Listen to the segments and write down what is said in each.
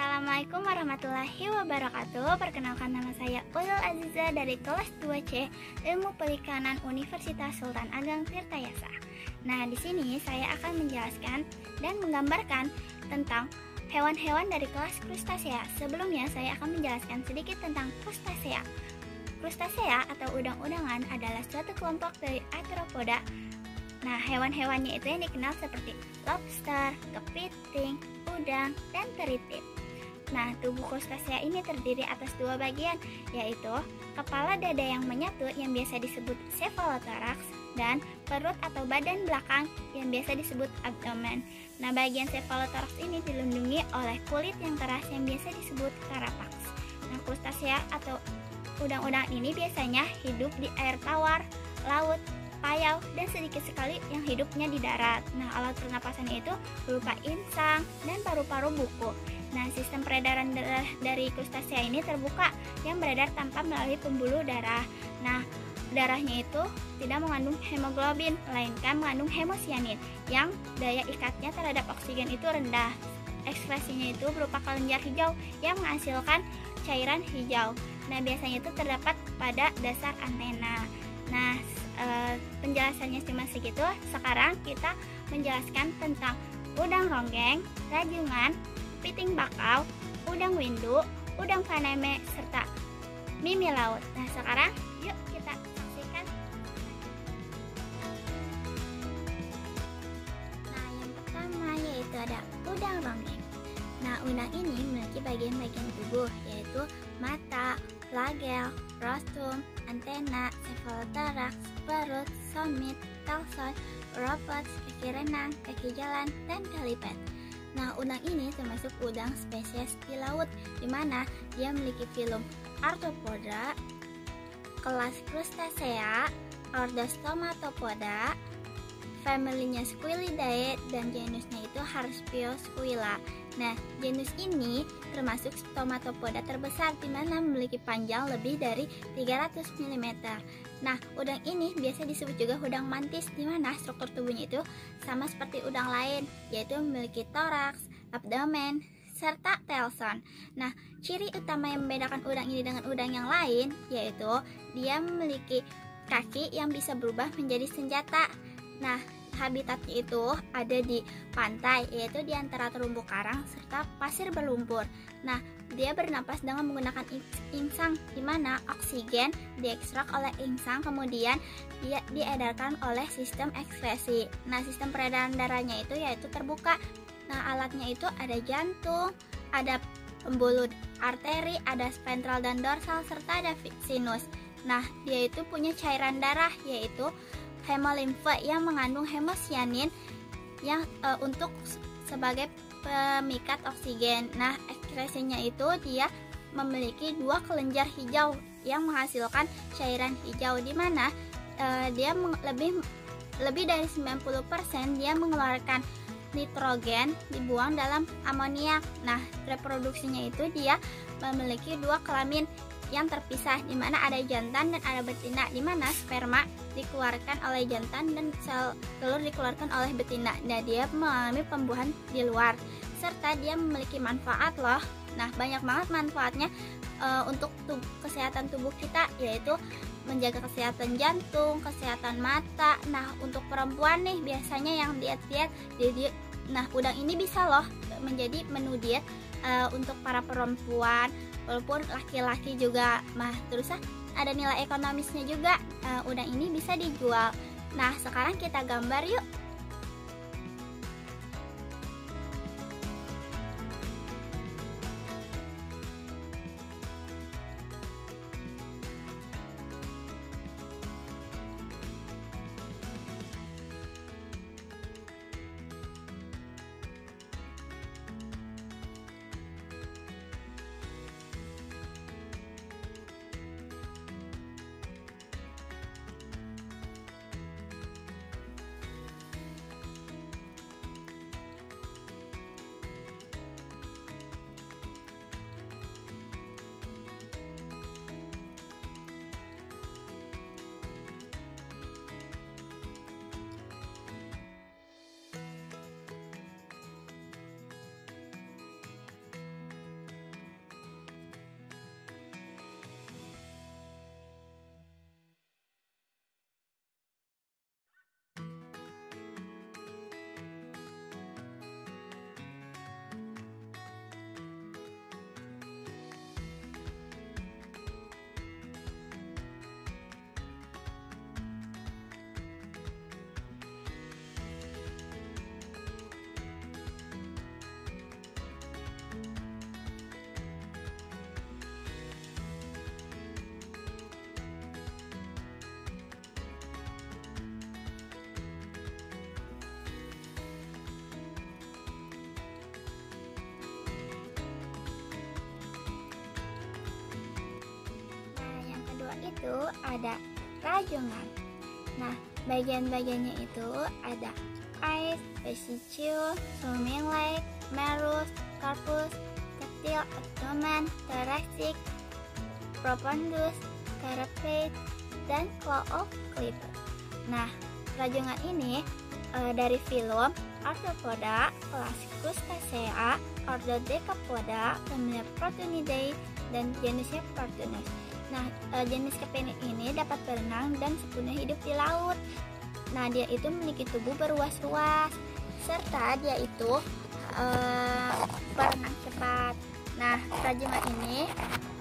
Assalamualaikum warahmatullahi wabarakatuh. Perkenalkan nama saya Ulul Aziza dari kelas 2C Ilmu Perikanan Universitas Sultan Ageng Tirtayasa. Nah di sini saya akan menjelaskan dan menggambarkan tentang hewan-hewan dari kelas krustasea Sebelumnya saya akan menjelaskan sedikit tentang krustasea Krustasea atau udang-udangan adalah suatu kelompok dari arthropoda. Nah, hewan-hewannya itu yang dikenal seperti lobster, kepiting, udang, dan teritit. Nah, tubuh krustasea ini terdiri atas dua bagian, yaitu kepala dada yang menyatu yang biasa disebut cephalothorax dan perut atau badan belakang yang biasa disebut abdomen. Nah, bagian cephalothorax ini dilindungi oleh kulit yang keras yang biasa disebut carapax. Nah, krustasea atau udang-udang ini biasanya hidup di air tawar, laut, payau, dan sedikit sekali yang hidupnya di darat. Nah, alat pernapasannya itu berupa insang dan paru-paru buku. Nah, sistem peredaran darah dari krustasea ini terbuka yang beredar tanpa melalui pembuluh darah. Nah, darahnya itu tidak mengandung hemoglobin, melainkan mengandung hemosianin yang daya ikatnya terhadap oksigen itu rendah. Ekspresinya itu berupa kelenjar hijau yang menghasilkan cairan hijau. Nah, biasanya itu terdapat pada dasar antena. Nah, e, penjelasannya cuma segitu. Sekarang kita menjelaskan tentang udang ronggeng, rajungan, piting bakau, udang windu, udang faneme, serta mimi laut. Nah, sekarang yuk kita saksikan. Nah, yang pertama yaitu ada udang ronggeng. Nah, udang ini memiliki bagian-bagian tubuh yaitu mata, flagel, rostrum, antena, cephalothorax, perut, somit, talsoy, robots, kaki renang, kaki jalan, dan kalipet. Nah, udang ini termasuk udang spesies di laut, di mana dia memiliki filum Arthropoda, kelas Crustacea, ordo Stomatopoda, Familinya Squilidae dan genusnya itu Harspio squilla. Nah, genus ini termasuk stomatopoda terbesar di mana memiliki panjang lebih dari 300 mm. Nah, udang ini biasa disebut juga udang mantis di mana struktur tubuhnya itu sama seperti udang lain, yaitu memiliki toraks, abdomen, serta telson. Nah, ciri utama yang membedakan udang ini dengan udang yang lain yaitu dia memiliki kaki yang bisa berubah menjadi senjata. Nah, habitatnya itu ada di pantai, yaitu di antara terumbu karang serta pasir berlumpur. Nah, dia bernapas dengan menggunakan insang, di mana oksigen diekstrak oleh insang, kemudian dia diedarkan oleh sistem ekskresi. Nah, sistem peredaran darahnya itu yaitu terbuka. Nah, alatnya itu ada jantung, ada pembuluh arteri, ada ventral dan dorsal, serta ada sinus. Nah, dia itu punya cairan darah, yaitu hemolimfa yang mengandung hemosianin yang e, untuk sebagai pemikat oksigen. Nah, ekskresinya itu dia memiliki dua kelenjar hijau yang menghasilkan cairan hijau di mana e, dia lebih lebih dari 90% dia mengeluarkan nitrogen dibuang dalam amoniak. Nah, reproduksinya itu dia memiliki dua kelamin yang terpisah di mana ada jantan dan ada betina di mana sperma dikeluarkan oleh jantan dan sel telur dikeluarkan oleh betina. Nah, dia mengalami pembuahan di luar serta dia memiliki manfaat loh. Nah, banyak banget manfaatnya e, untuk tubuh, kesehatan tubuh kita yaitu menjaga kesehatan jantung, kesehatan mata. Nah, untuk perempuan nih biasanya yang diet-diet jadi nah udang ini bisa loh menjadi menu diet uh, untuk para perempuan walaupun laki-laki juga mah terus ah, ada nilai ekonomisnya juga. Uh, udang ini bisa dijual. Nah sekarang kita gambar yuk itu ada rajungan. Nah, bagian-bagiannya itu ada vesicule, swimming leg, merus, corpus, kecil, abdomen, thoracic, propondus, carapace, dan claw of clipper. Nah, rajungan ini e, dari film Arthropoda, kelas Crustacea, order Decapoda, family Protonidae, dan jenisnya Portunus. Nah, e, jenis kepenik ini dapat berenang dan sepenuhnya hidup di laut. Nah, dia itu memiliki tubuh beruas-ruas, serta dia itu e, berenang cepat. Nah, rajungan ini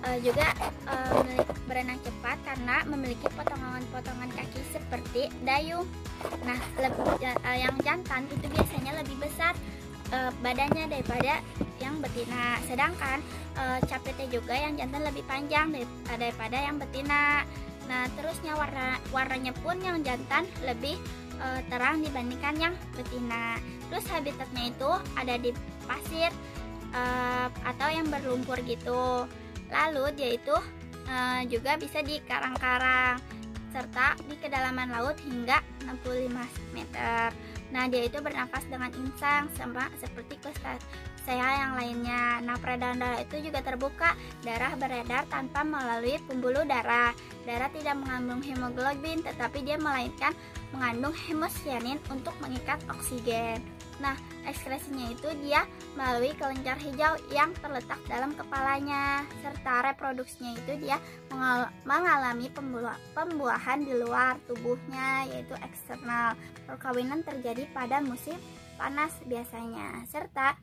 uh, juga uh, berenang cepat karena memiliki potongan-potongan kaki seperti dayung. Nah, uh, yang jantan itu biasanya lebih besar uh, badannya daripada yang betina. Sedangkan uh, capitnya juga yang jantan lebih panjang daripada yang betina. Nah, terusnya warna warnanya pun yang jantan lebih uh, terang dibandingkan yang betina. Terus habitatnya itu ada di pasir uh, atau yang berlumpur gitu. Lalu dia itu uh, juga bisa di karang-karang serta di kedalaman laut hingga 65 meter. Nah, dia itu bernafas dengan insang sama seperti saya yang lainnya. Nah, peredaran darah itu juga terbuka. Darah beredar tanpa melalui pembuluh darah. Darah tidak mengandung hemoglobin, tetapi dia melainkan mengandung hemosianin untuk mengikat oksigen. Nah, ekskresinya itu dia melalui kelenjar hijau yang terletak dalam kepalanya, serta reproduksinya itu dia mengalami pembuahan di luar tubuhnya, yaitu eksternal. Perkawinan terjadi pada musim panas biasanya, serta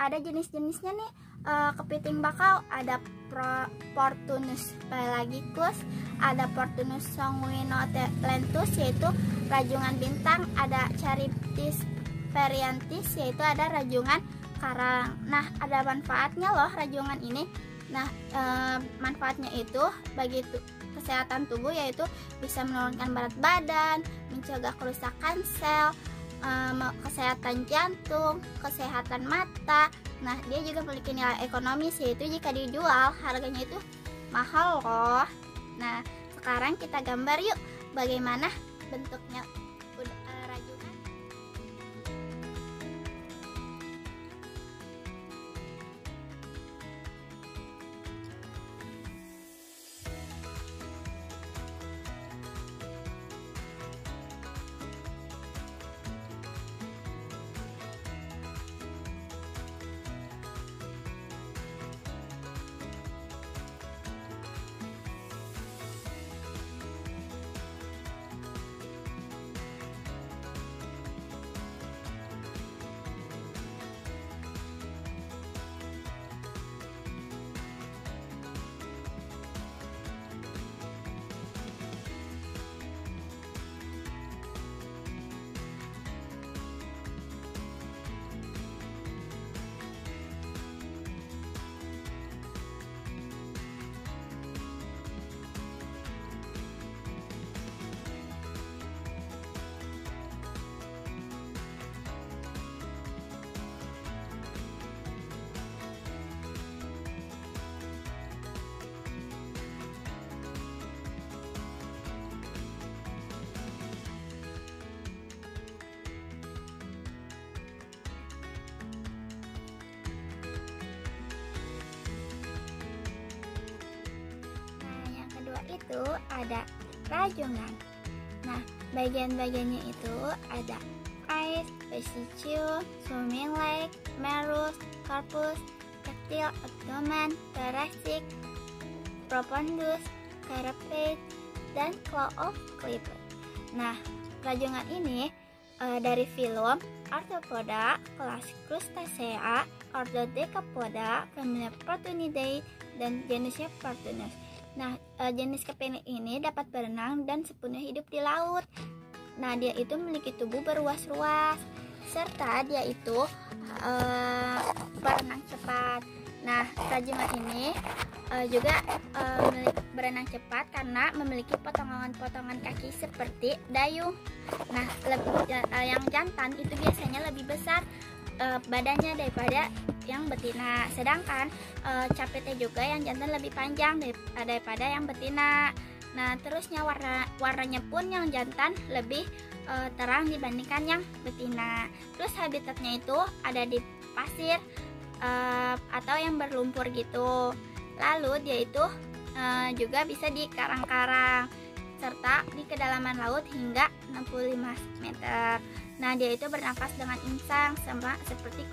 ada jenis-jenisnya nih uh, kepiting bakau ada Pro, Portunus pelagicus ada Portunus sanguinolentus yaitu rajungan bintang ada Charybdis variantis yaitu ada rajungan karang. Nah, ada manfaatnya loh rajungan ini. Nah, e, manfaatnya itu bagi tu kesehatan tubuh yaitu bisa menurunkan berat badan, mencegah kerusakan sel, e, kesehatan jantung, kesehatan mata. Nah, dia juga memiliki nilai ekonomis yaitu jika dijual harganya itu mahal loh. Nah, sekarang kita gambar yuk bagaimana bentuknya itu ada rajungan. Nah, bagian-bagiannya itu ada ice, vesicule, swimming leg, merus, corpus, kecil, abdomen, thoracic, propondus, carapace, dan claw of clipper. Nah, rajungan ini e, dari film Arthropoda, kelas Crustacea, order Decapoda, family Protonidae, dan jenisnya Portunus. Nah, e, jenis kepenik ini dapat berenang dan sepenuhnya hidup di laut. Nah, dia itu memiliki tubuh beruas-ruas, serta dia itu e, berenang cepat. Nah, rajungan ini e, juga e, berenang cepat karena memiliki potongan-potongan kaki seperti dayung. Nah, lebih, e, yang jantan itu biasanya lebih besar e, badannya daripada yang betina. Sedangkan e, capitnya juga yang jantan lebih panjang daripada yang betina. Nah, terusnya warna warnanya pun yang jantan lebih e, terang dibandingkan yang betina. Terus habitatnya itu ada di pasir e, atau yang berlumpur gitu. Lalu dia itu e, juga bisa di karang-karang serta di kedalaman laut hingga 65 meter. Nah, dia itu bernafas dengan insang sama seperti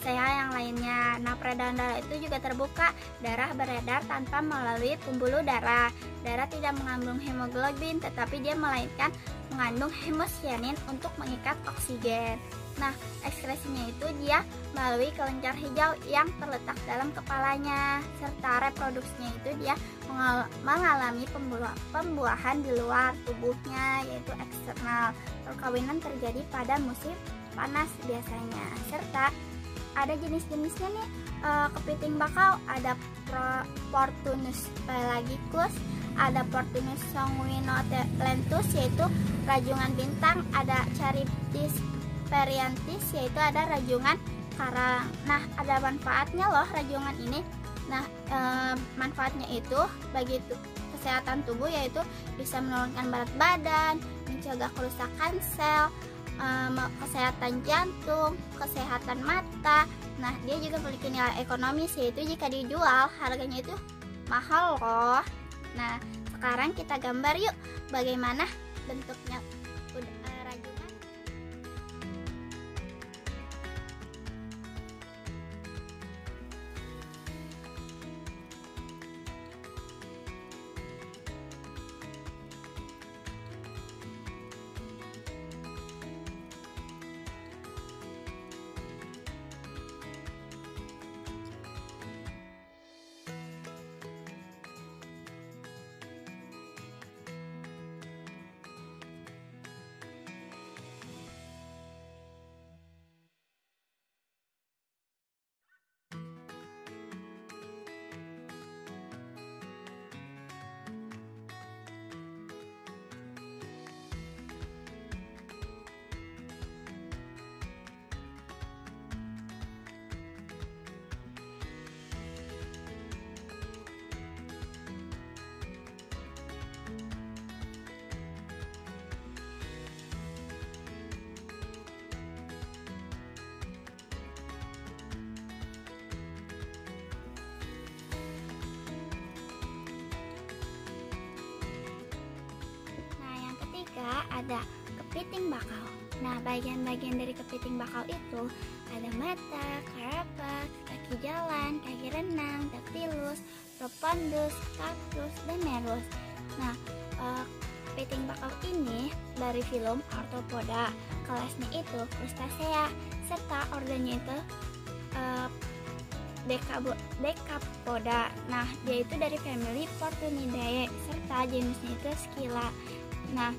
saya yang lainnya. Nah, peredaran darah itu juga terbuka. Darah beredar tanpa melalui pembuluh darah. Darah tidak mengandung hemoglobin, tetapi dia melainkan mengandung hemosianin untuk mengikat oksigen. Nah, ekskresinya itu dia melalui kelenjar hijau yang terletak dalam kepalanya, serta reproduksinya itu dia mengalami pembuahan di luar tubuhnya, yaitu eksternal. Perkawinan terjadi pada musim panas biasanya, serta ada jenis-jenisnya nih e, kepiting bakau ada Pro, Portunus pelagicus ada Portunus sanguinolentus yaitu rajungan bintang ada Charybdis periantis yaitu ada rajungan karang. Nah, ada manfaatnya loh rajungan ini. Nah, e, manfaatnya itu bagi kesehatan tubuh yaitu bisa menurunkan berat badan, mencegah kerusakan sel, e, kesehatan jantung, kesehatan mata. Nah, dia juga memiliki nilai ekonomis yaitu jika dijual harganya itu mahal loh. Nah, sekarang kita gambar yuk bagaimana bentuknya ada kepiting bakau. Nah, bagian-bagian dari kepiting bakau itu ada mata, karapas, kaki jalan, kaki renang, dactylus, propondus, cactus, dan merus. Nah, uh, kepiting bakau ini dari film Arthropoda. Kelasnya itu Crustacea, serta organnya itu uh, Decapoda. Nah, dia itu dari family Portunidae, serta jenisnya itu Scylla. Nah,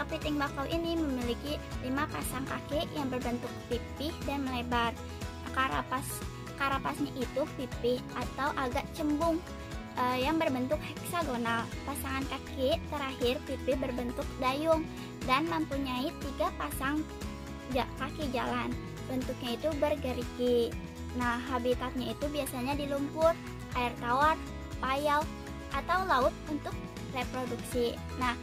Kepiting bakau ini memiliki lima pasang kaki yang berbentuk pipih dan melebar. Karapas karapasnya itu pipih atau agak cembung uh, yang berbentuk heksagonal. Pasangan kaki terakhir pipih berbentuk dayung dan mempunyai tiga pasang kaki jalan. Bentuknya itu bergerigi. Nah, habitatnya itu biasanya di lumpur, air tawar, payau, atau laut untuk reproduksi. Nah,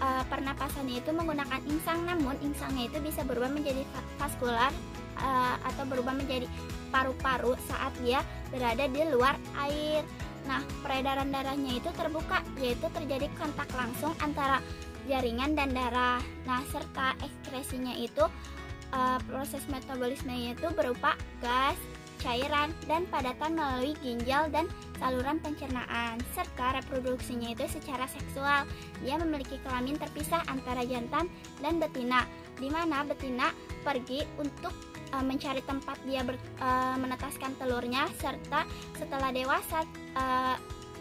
uh, pernapasannya itu menggunakan insang namun insangnya itu bisa berubah menjadi vaskular uh, atau berubah menjadi paru-paru saat dia berada di luar air. Nah, peredaran darahnya itu terbuka yaitu terjadi kontak langsung antara jaringan dan darah. Nah, serta ekskresinya itu uh, proses metabolismenya itu berupa gas, cairan, dan padatan melalui ginjal dan saluran pencernaan, serta reproduksinya itu secara seksual. Dia memiliki kelamin terpisah antara jantan dan betina, di mana betina pergi untuk uh, mencari tempat dia ber, uh, menetaskan telurnya, serta setelah dewasa uh,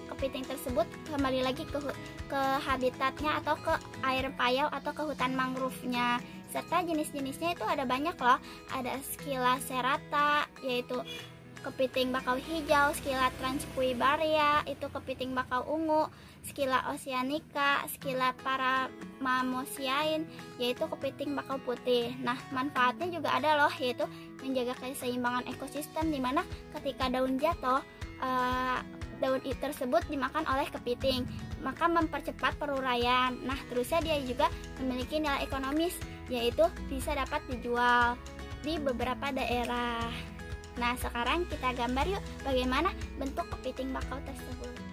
kepiting tersebut kembali lagi ke ke habitatnya atau ke air payau atau ke hutan mangrove-nya serta jenis-jenisnya itu ada banyak loh ada skila serata yaitu kepiting bakau hijau, skila transpuibaria, itu kepiting bakau ungu, skila oceanica, skila paramamosiain, yaitu kepiting bakau putih. Nah, manfaatnya juga ada loh, yaitu menjaga keseimbangan ekosistem di mana ketika daun jatuh, uh, daun tersebut dimakan oleh kepiting. maka mempercepat peruraian. Nah, terusnya dia juga memiliki nilai ekonomis, yaitu bisa dapat dijual di beberapa daerah. Nah, sekarang kita gambar yuk bagaimana bentuk kepiting bakau tersebut.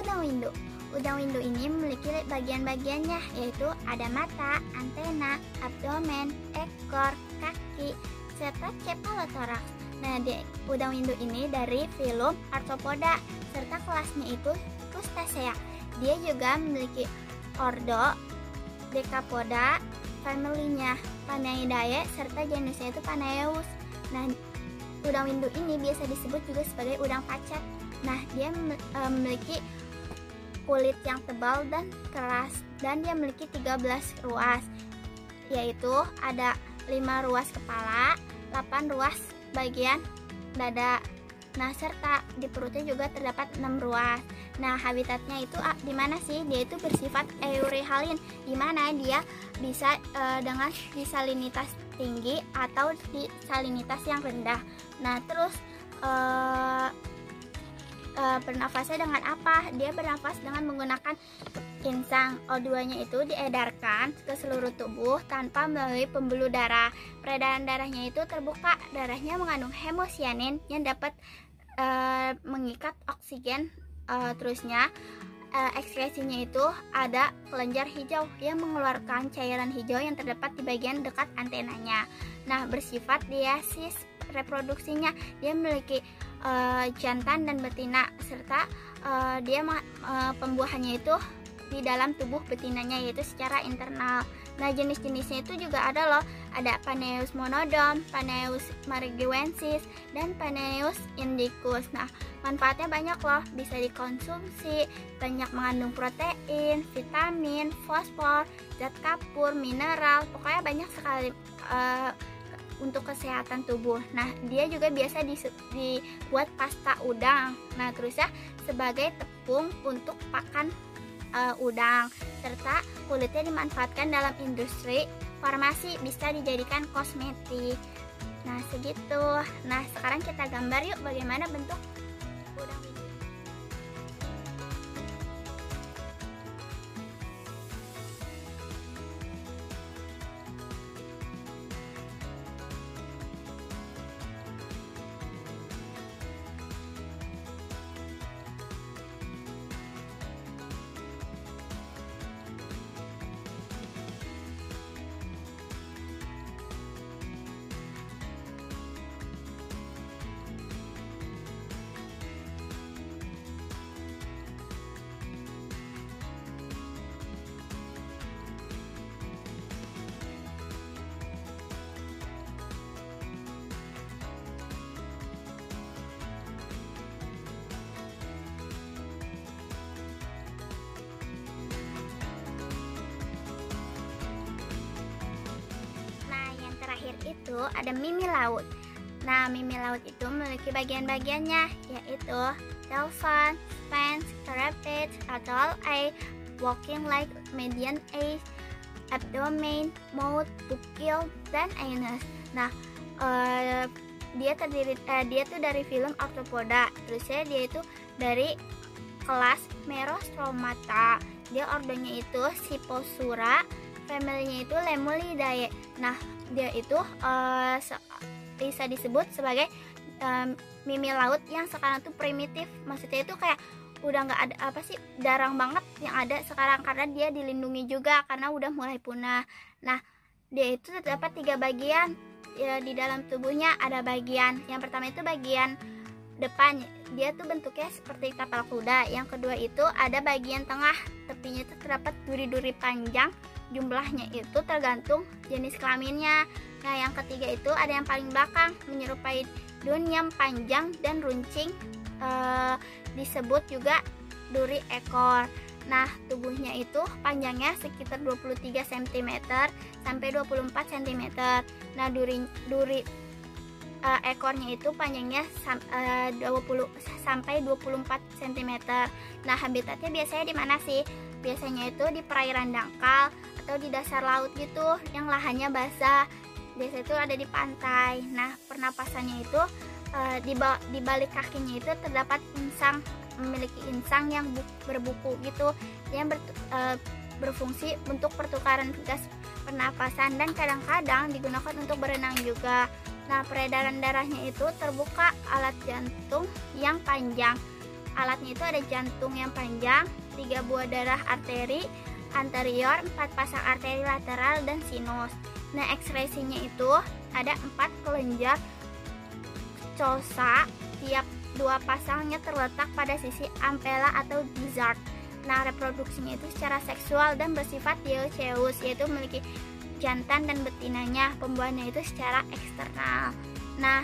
Udang windu. Udang windu ini memiliki bagian-bagiannya yaitu ada mata, antena, abdomen, ekor, kaki, serta cephalothorax. Nah, di udang windu ini dari filum Arthropoda serta kelasnya itu Crustacea. Dia juga memiliki ordo, Decapoda, familinya Panaidae serta genusnya itu Panaeus. Nah, udang windu ini biasa disebut juga sebagai udang pacat Nah, dia e, memiliki kulit yang tebal dan keras dan dia memiliki 13 ruas yaitu ada 5 ruas kepala, 8 ruas bagian dada. Nah, serta di perutnya juga terdapat 6 ruas. Nah, habitatnya itu ah, di mana sih? Dia itu bersifat eurehalin, di mana dia bisa e, dengan disalinitas tinggi atau di salinitas yang rendah. Nah, terus e, e, bernafasnya dengan apa? Dia bernafas dengan menggunakan insang. O2-nya itu diedarkan ke seluruh tubuh tanpa melalui pembuluh darah. Peredaran darahnya itu terbuka. Darahnya mengandung hemosianin yang dapat e, mengikat oksigen e, terusnya e, ekskresinya itu ada kelenjar hijau yang mengeluarkan cairan hijau yang terdapat di bagian dekat antenanya. Nah, bersifat diasis reproduksinya dia memiliki uh, jantan dan betina serta uh, dia uh, pembuahannya itu di dalam tubuh betinanya yaitu secara internal. Nah, jenis-jenisnya itu juga ada loh. Ada Paneus monodom, Paneus mariguensis, dan Paneus indicus. Nah, manfaatnya banyak loh. Bisa dikonsumsi, banyak mengandung protein, vitamin, fosfor, zat kapur, mineral. Pokoknya banyak sekali uh, untuk kesehatan tubuh. Nah, dia juga biasa dibuat pasta udang. Nah, terus ya sebagai tepung untuk pakan uh, udang serta kulitnya dimanfaatkan dalam industri farmasi bisa dijadikan kosmetik. Nah, segitu. Nah, sekarang kita gambar yuk bagaimana bentuk udang terakhir itu ada mimi laut. Nah, mimi laut itu memiliki bagian-bagiannya yaitu tailfin, spines, carapet, atau eye, walking like median eye, abdomen, mouth, bukil, dan anus. Nah, uh, dia terdiri uh, dia tuh dari film Arthropoda. Terusnya dia itu dari kelas Merostromata. Dia ordonya itu Siposura, familynya itu Lemulidae. Nah, dia itu uh, bisa disebut sebagai um, mimi laut yang sekarang tuh primitif. Maksudnya itu kayak udah nggak ada apa sih jarang banget yang ada sekarang karena dia dilindungi juga karena udah mulai punah. Nah dia itu terdapat tiga bagian ya, di dalam tubuhnya ada bagian. Yang pertama itu bagian depan. Dia tuh bentuknya seperti tapal kuda. Yang kedua itu ada bagian tengah. Tepinya itu terdapat duri-duri panjang jumlahnya itu tergantung jenis kelaminnya nah yang ketiga itu ada yang paling belakang menyerupai daun yang panjang dan runcing eh, disebut juga duri ekor Nah, tubuhnya itu panjangnya sekitar 23 cm sampai 24 cm. Nah, duri duri uh, ekornya itu panjangnya sam, uh, 20 sampai 24 cm. Nah, habitatnya biasanya di mana sih? Biasanya itu di perairan dangkal atau di dasar laut gitu yang lahannya basah. Biasanya itu ada di pantai. Nah, pernapasannya itu uh, di, di balik kakinya itu terdapat insang memiliki insang yang berbuku gitu yang ber, e, berfungsi untuk pertukaran gas pernapasan dan kadang-kadang digunakan untuk berenang juga. Nah, peredaran darahnya itu terbuka alat jantung yang panjang. Alatnya itu ada jantung yang panjang, tiga buah darah arteri anterior, empat pasang arteri lateral dan sinus. Nah, ekspresinya itu ada empat kelenjar cosa tiap dua pasangnya terletak pada sisi ampela atau gizzard. Nah, reproduksinya itu secara seksual dan bersifat dioeceus, yaitu memiliki jantan dan betinanya. Pembuahannya itu secara eksternal. Nah,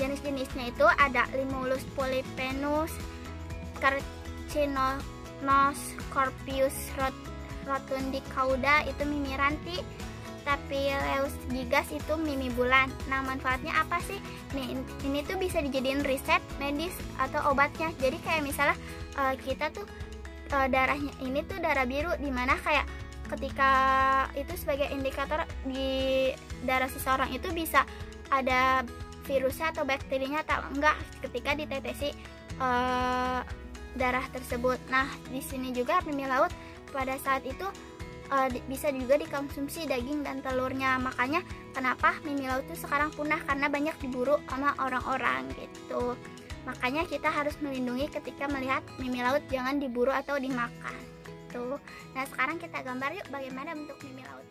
jenis-jenisnya itu ada Limulus polypenus, Carcinonos corpius rotundicauda itu mimiranti, tapi Leus gigas itu mimi bulan. Nah, manfaatnya apa sih? Nih, ini tuh bisa dijadiin riset medis atau obatnya. Jadi kayak misalnya uh, kita tuh uh, darahnya ini tuh darah biru di mana kayak ketika itu sebagai indikator di darah seseorang itu bisa ada virusnya atau bakterinya atau enggak ketika ditetesi uh, darah tersebut. Nah, di sini juga mimi laut pada saat itu uh, bisa juga dikonsumsi daging dan telurnya. Makanya kenapa mimi laut itu sekarang punah? Karena banyak diburu sama orang-orang gitu. Makanya kita harus melindungi ketika melihat mimi laut jangan diburu atau dimakan tuh nah sekarang kita gambar yuk bagaimana bentuk mimi laut